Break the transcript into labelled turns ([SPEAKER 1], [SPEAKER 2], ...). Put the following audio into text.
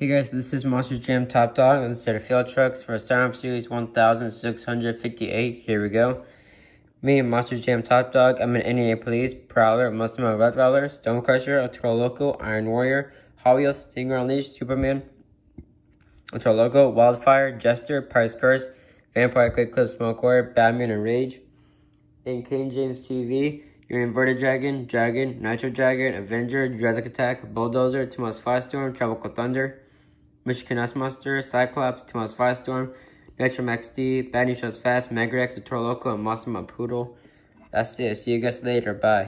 [SPEAKER 1] Hey guys, this is Monster Jam Top Dog on the set of field trucks for Startup Series 1658. Here we go. Me, and Monster Jam Top Dog, I'm an NEA Police, Prowler, Muslim Rottweiler, Stone Crusher, Toro Loco, Iron Warrior, Hot Wheels, Stinger Unleashed, Superman, Toro Loco, Wildfire, Jester, Pirate's Curse, Vampire Quick Clip, Smoke Warrior, Batman and Rage, in King James TV, your Inverted Dragon, Dragon, Nitro Dragon, Avenger, Jurassic Attack, Bulldozer, Timas Firestorm, Tropical Thunder, Michigan S-Monster, Cyclops, Timas Firestorm, Nitro Max D, Bad News Fast, Megarex, Toro Loco, and Monster Poodle. That's it. See you guys later. Bye.